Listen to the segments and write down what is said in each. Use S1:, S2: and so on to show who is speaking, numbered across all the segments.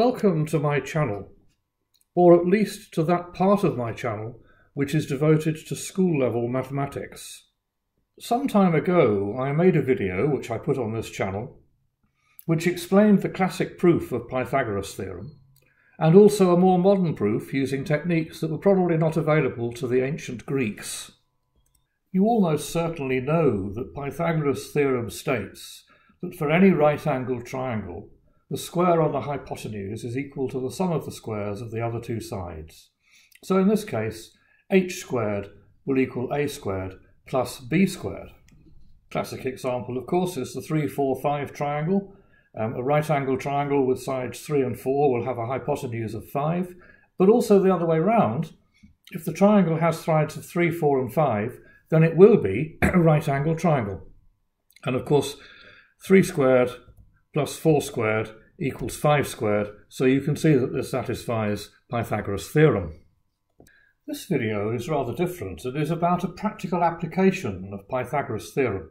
S1: Welcome to my channel, or at least to that part of my channel which is devoted to school level mathematics. Some time ago I made a video which I put on this channel which explained the classic proof of Pythagoras' theorem and also a more modern proof using techniques that were probably not available to the ancient Greeks. You almost certainly know that Pythagoras' theorem states that for any right-angled triangle the square on the hypotenuse is equal to the sum of the squares of the other two sides. So in this case, h squared will equal a squared plus b squared. Classic example, of course, is the 3, 4, 5 triangle. Um, a right angle triangle with sides 3 and 4 will have a hypotenuse of 5, but also the other way round. If the triangle has sides of 3, 4 and 5, then it will be a right angle triangle. And of course, 3 squared plus 4 squared equals 5 squared, so you can see that this satisfies Pythagoras' theorem. This video is rather different. It is about a practical application of Pythagoras' theorem.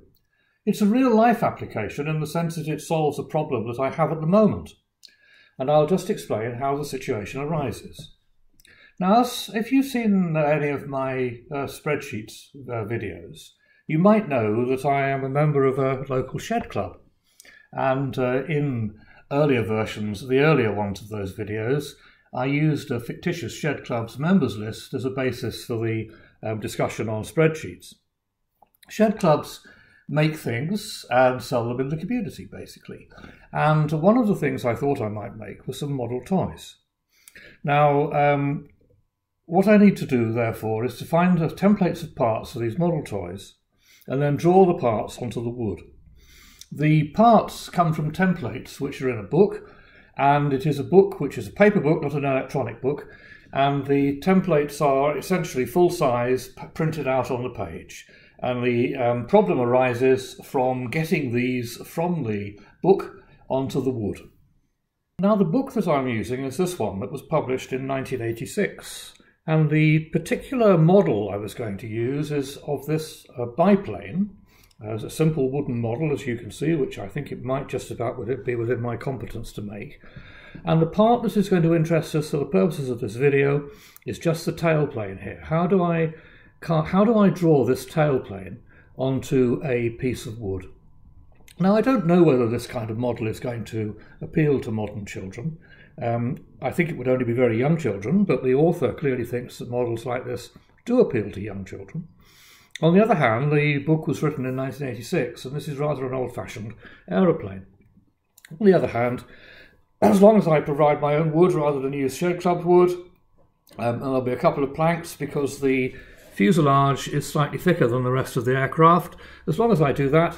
S1: It's a real-life application in the sense that it solves a problem that I have at the moment, and I'll just explain how the situation arises. Now, if you've seen any of my uh, spreadsheets uh, videos, you might know that I am a member of a local shed club. And uh, in earlier versions, the earlier ones of those videos, I used a fictitious Shed Club's members list as a basis for the um, discussion on spreadsheets. Shed Clubs make things and sell them in the community, basically. And one of the things I thought I might make was some model toys. Now, um, what I need to do, therefore, is to find the templates of parts for these model toys and then draw the parts onto the wood. The parts come from templates which are in a book, and it is a book which is a paper book, not an electronic book, and the templates are essentially full size printed out on the page. And the um, problem arises from getting these from the book onto the wood. Now, the book that I'm using is this one that was published in 1986. And the particular model I was going to use is of this uh, biplane, as a simple wooden model, as you can see, which I think it might just about would it be within my competence to make. And the part that is going to interest us for the purposes of this video is just the tailplane here. How do I, how do I draw this tailplane onto a piece of wood? Now, I don't know whether this kind of model is going to appeal to modern children. Um, I think it would only be very young children, but the author clearly thinks that models like this do appeal to young children. On the other hand, the book was written in 1986, and this is rather an old-fashioned aeroplane. On the other hand, as long as I provide my own wood rather than use Shed Club wood, um, and there'll be a couple of planks because the fuselage is slightly thicker than the rest of the aircraft. As long as I do that,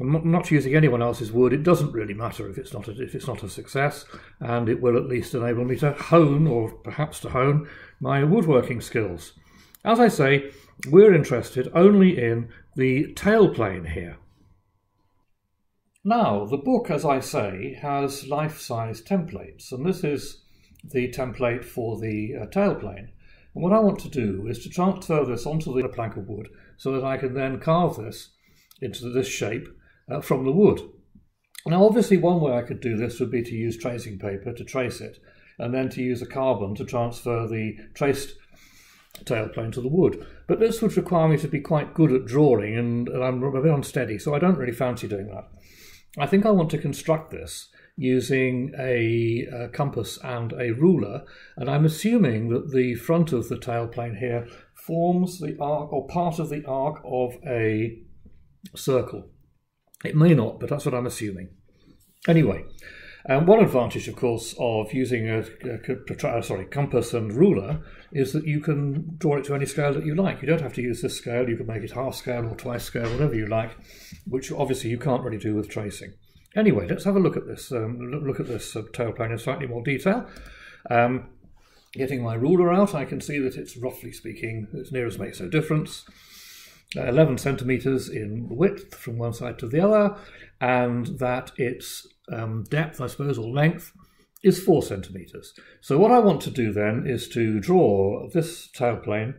S1: I'm not using anyone else's wood, it doesn't really matter if it's not a, if it's not a success, and it will at least enable me to hone, or perhaps to hone, my woodworking skills. As I say, we're interested only in the tailplane here. Now, the book, as I say, has life-size templates, and this is the template for the uh, tailplane. And what I want to do is to transfer this onto the plank of wood so that I can then carve this into this shape uh, from the wood. Now, obviously, one way I could do this would be to use tracing paper to trace it, and then to use a carbon to transfer the traced tailplane to the wood. But this would require me to be quite good at drawing, and, and I'm a bit unsteady, so I don't really fancy doing that. I think I want to construct this using a, a, compass and a ruler, and I'm assuming that the front of the tailplane here forms the arc or part of the arc of a circle. It may not, but that's what I'm assuming. Anyway, and one advantage, of course, of using a, a, a, sorry compass and ruler is that you can draw it to any scale that you like. You don't have to use this scale. You can make it half scale or twice scale, whatever you like, which obviously you can't really do with tracing. Anyway, let's have a look at this. Um, look at this uh, tailplane in slightly more detail. Um, getting my ruler out, I can see that it's roughly speaking, as near as makes no difference. 11 centimeters in width from one side to the other, and that its um, depth, I suppose, or length is 4 centimeters. So what I want to do then is to draw this tailplane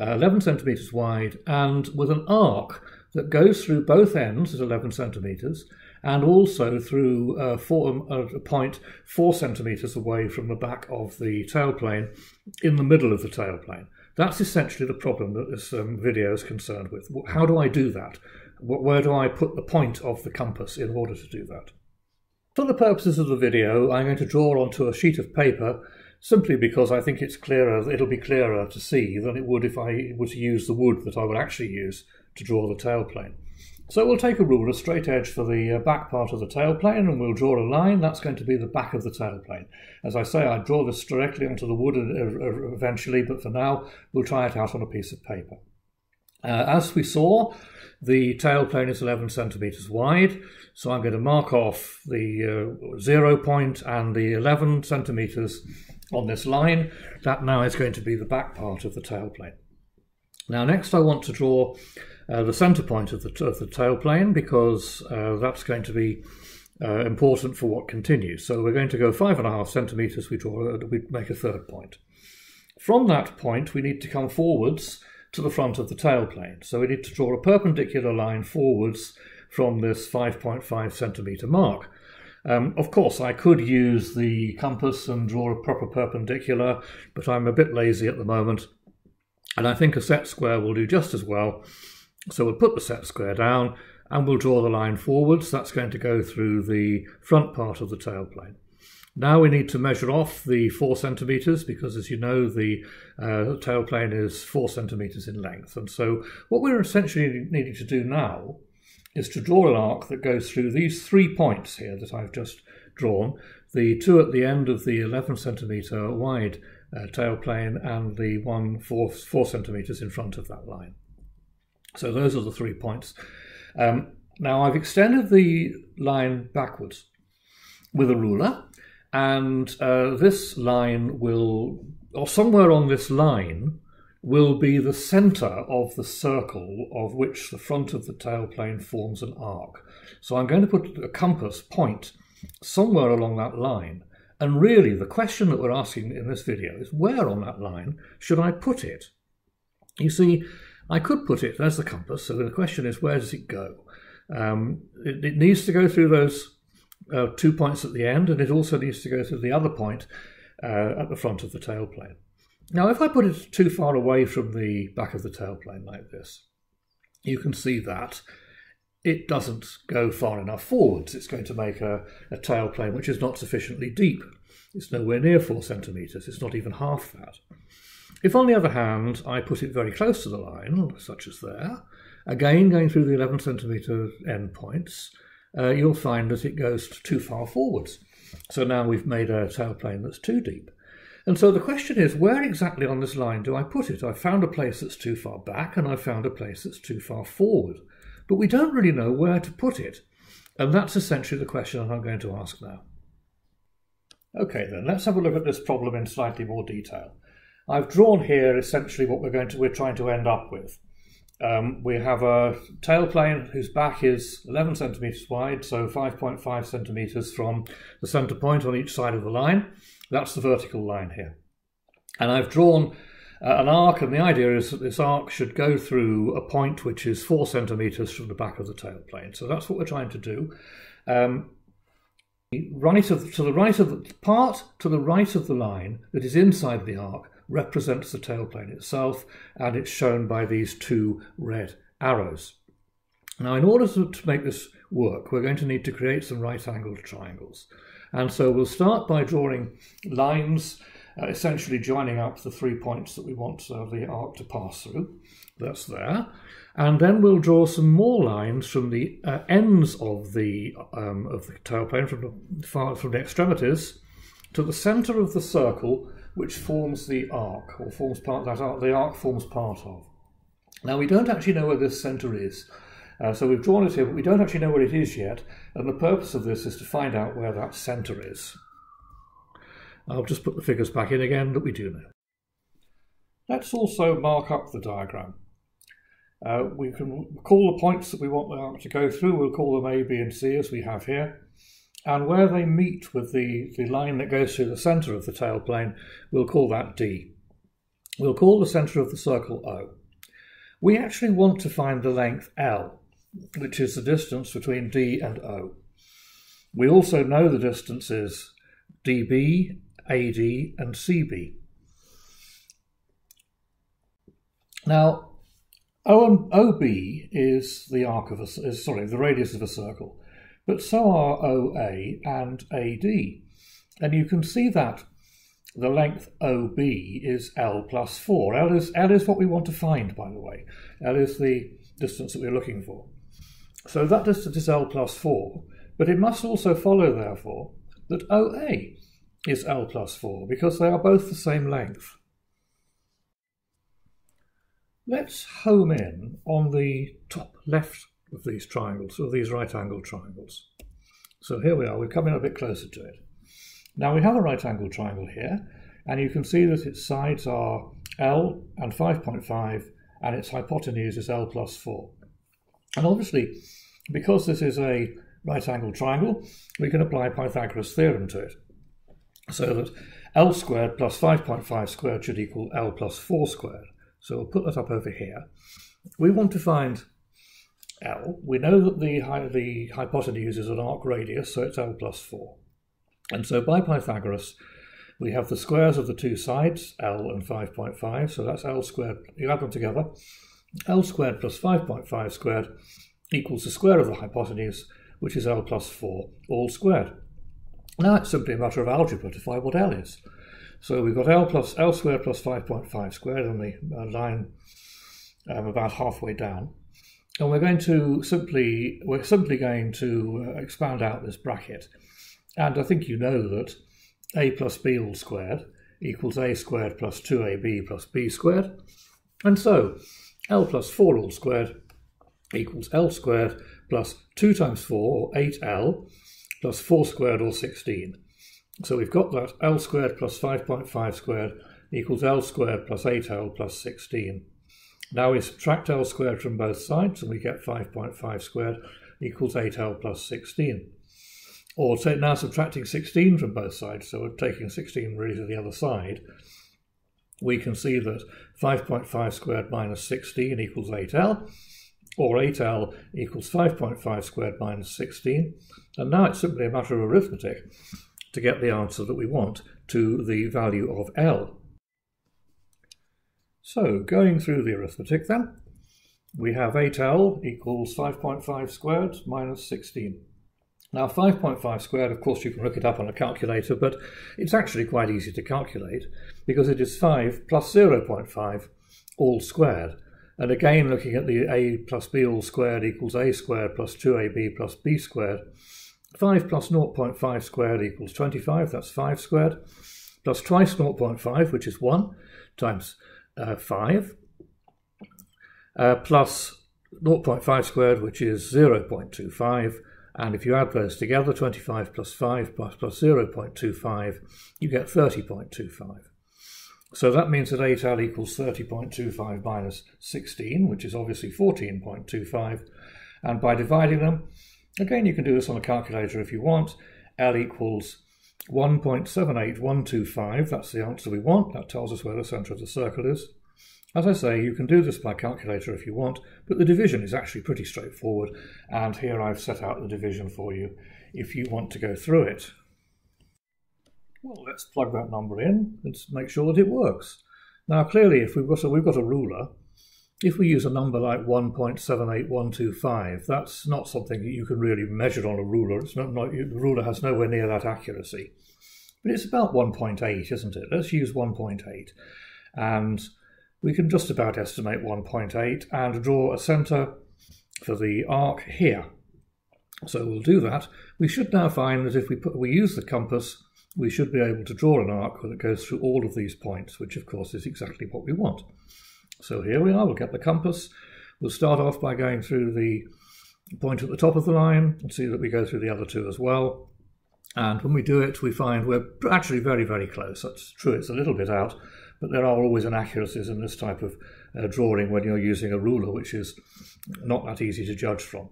S1: uh, 11 centimeters wide and with an arc that goes through both ends at 11 centimeters and also through uh, four, uh, a point four centimetres away from the back of the tailplane in the middle of the tailplane. That's essentially the problem that this um, video is concerned with. How do I do that? Where do I put the point of the compass in order to do that? For the purposes of the video, I'm going to draw onto a sheet of paper simply because I think it's clearer, it'll be clearer to see than it would if I were to use the wood that I would actually use to draw the tailplane. So we'll take a ruler, a straight edge for the uh, back part of the tailplane, and we'll draw a line. That's going to be the back of the tailplane. As I say, I draw this directly onto the wood uh, uh, eventually, but for now, we'll try it out on a piece of paper. Uh, as we saw, the tailplane is 11 centimetres wide, so I'm going to mark off the uh, zero point and the 11 centimetres on this line. That now is going to be the back part of the tailplane. Now next I want to draw uh, the centre point of the, of the tailplane because uh, that's going to be uh, important for what continues. So we're going to go five and a half centimetres, we draw, we make a third point. From that point we need to come forwards to the front of the tailplane. So we need to draw a perpendicular line forwards from this 5.5 centimetre mark. Um, of course, I could use the compass and draw a proper perpendicular, but I'm a bit lazy at the moment. And I think a set square will do just as well. So we'll put the set square down and we'll draw the line forwards. That's going to go through the front part of the tailplane. Now we need to measure off the four centimetres because as you know the uh, tailplane is four centimetres in length. And so what we're essentially needing to do now is to draw an arc that goes through these three points here that I've just drawn, the two at the end of the 11 centimetre wide uh, tailplane and the one four, four centimetres in front of that line. So those are the three points. Um, now I've extended the line backwards with a ruler and uh, this line will, or somewhere on this line, will be the centre of the circle of which the front of the tailplane forms an arc. So I'm going to put a compass point somewhere along that line. And really, the question that we're asking in this video is where on that line should I put it? You see, I could put it, there's the compass, so the question is where does it go? Um, it, it, needs to go through those uh, two points at the end, and it also needs to go through the other point uh, at the front of the tailplane. Now, if I put it too far away from the back of the tailplane like this, you can see that it doesn't go far enough forwards. It's going to make a, a tailplane which is not sufficiently deep. It's nowhere near four centimetres. It's not even half that. If, on the other hand, I put it very close to the line, such as there, again going through the 11 centimetre end points, uh, you'll find that it goes too far forwards. So now we've made a tailplane that's too deep. And so the question is, where exactly on this line do I put it? I've found a place that's too far back and I've found a place that's too far forward. But we don't really know where to put it. And that's essentially the question I'm going to ask now. Okay then, let's have a look at this problem in slightly more detail. I've drawn here essentially what we're going to we're trying to end up with. Um, we have a tailplane whose back is 11 centimeters wide, so 5.5 centimeters from the center point on each side of the line. That's the vertical line here. And I've drawn uh, an arc, and the idea is that this arc should go through a point which is four centimeters from the back of the tailplane. So that's what we're trying to do. Um, right of, to the right of the part to the right of the line that is inside the arc represents the tailplane itself, and it's shown by these two red arrows. Now, in order to, make this work, we're going to need to create some right-angled triangles. And so we'll start by drawing lines, uh, essentially joining up the three points that we want uh, the arc to pass through. That's there. And then we'll draw some more lines from the uh, ends of the um, of the tailplane, from the far, from the extremities, to the centre of the circle, which forms the arc, or forms part that arc, the arc forms part of. Now we don't actually know where this centre is. Uh, so we've drawn it here, but we don't actually know where it is yet, and the purpose of this is to find out where that centre is. I'll just put the figures back in again that we do know. Let's also mark up the diagram. Uh, we can call the points that we want the arc to go through, we'll call them A, B and C as we have here. And where they meet with the, the line that goes through the centre of the tailplane, we'll call that D. We'll call the centre of the circle O. We actually want to find the length L, which is the distance between D and O. We also know the distances dB, AD, and CB. Now, OB is the arc of a, is, sorry, the radius of a circle, but so are OA and AD. And you can see that the length OB is L plus 4. L is, L is what we want to find, by the way. L is the distance that we're looking for. So that distance is L plus 4, but it must also follow, therefore, that OA is L plus 4, because they are both the same length. Let's home in on the top left of these triangles, of these right angle triangles. So here we are, we're coming a bit closer to it. Now we have a right angle triangle here, and you can see that its sides are L and 5.5, and its hypotenuse is L plus 4. And obviously, because this is a right angle triangle, we can apply Pythagoras' theorem to it. So that L squared plus 5.5 squared should equal L plus 4 squared. So we'll put that up over here. We want to find L. We know that the, the hypotenuse is an arc radius, so it's L plus 4. And so by Pythagoras, we have the squares of the two sides, L and 5.5, so that's L squared. You add them together. L squared plus 5.5 squared equals the square of the hypotenuse, which is L plus 4, all squared. Now it's simply a matter of algebra to find what L is. So we've got L plus L squared plus 5.5 squared on the uh, line um, about halfway down. And we're going to simply, we're simply going to uh, expand out this bracket. And I think you know that a plus b all squared equals a squared plus 2ab plus b squared. And so L plus 4 all squared equals L squared plus 2 times 4, or 8L, plus 4 squared, or 16. So we've got that L squared plus 5.5 squared equals L squared plus 8L plus 16. Now we subtract L squared from both sides and we get 5.5 squared equals 8L plus 16. Or now subtracting 16 from both sides, so we're taking 16 really to the other side, we can see that 5.5 squared minus 16 equals 8L, or 8L equals 5.5 squared minus 16. And now it's simply a matter of arithmetic to get the answer that we want to the value of L. So going through the arithmetic then, we have 8L equals 5.5 squared minus 16. Now 5.5 squared, of course you can look it up on a calculator, but it's actually quite easy to calculate because it is 5 plus 0.5 all squared. And again, looking at the a plus b all squared equals a squared plus 2ab plus b squared, 5 plus 0.5 squared equals 25, that's 5 squared, plus twice 0.5, which is 1, times 5, uh, plus 0.5 squared, which is 0.25, and if you add those together, 25 plus 5 plus, plus 0.25, you get 30.25. So that means that 8L equals 30.25 minus 16, which is obviously 14.25. And by dividing them, again, you can do this on a calculator if you want. L equals 1.78125. That's the answer we want. That tells us where the centre of the circle is. As I say, you can do this by calculator if you want, but the division is actually pretty straightforward. And here I've set out the division for you if you want to go through it. Well, let's plug that number in and make sure that it works. Now, clearly, if we've got we've got a ruler, if we use a number like 1.78125, that's not something that you can really measure on a ruler. It's not, not, the ruler has nowhere near that accuracy. But it's about 1.8, isn't it? Let's use 1.8. And we can just about estimate 1.8 and draw a centre for the arc here. So we'll do that. We should now find that if we, put, we use the compass we should be able to draw an arc that goes through all of these points, which of course is exactly what we want. So here we are, we'll get the compass. We'll start off by going through the point at the top of the line and see that we go through the other two as well. And when we do it, we find we're actually very, very close. That's true, it's a little bit out, but there are always inaccuracies in this type of uh, drawing when you're using a ruler, which is not that easy to judge from.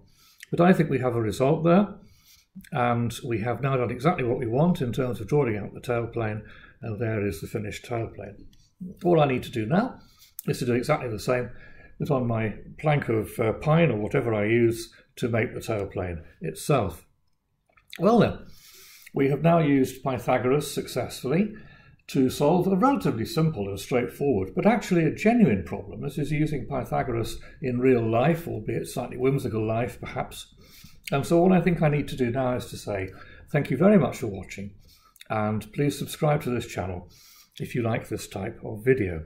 S1: But I think we have a result there. And we have now done exactly what we want in terms of drawing out the tailplane, and there is the finished tailplane. All I need to do now is to do exactly the same as on my plank of uh, pine or whatever I use to make the tailplane itself. Well then, we have now used Pythagoras successfully to solve a relatively simple and straightforward, but actually a genuine problem. This is using Pythagoras in real life, albeit slightly whimsical life perhaps. And so all I think I need to do now is to say thank you very much for watching and please subscribe to this channel if you like this type of video.